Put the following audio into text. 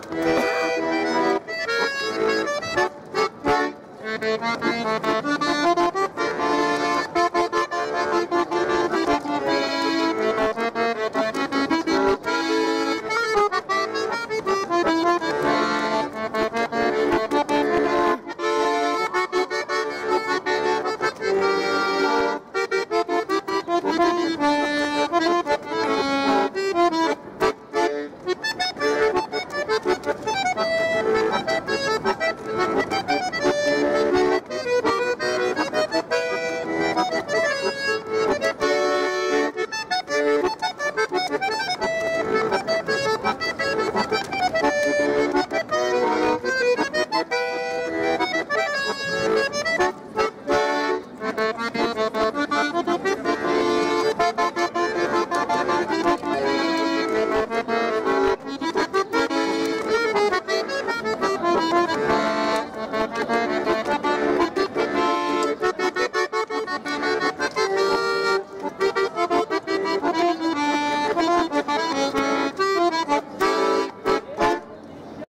chato.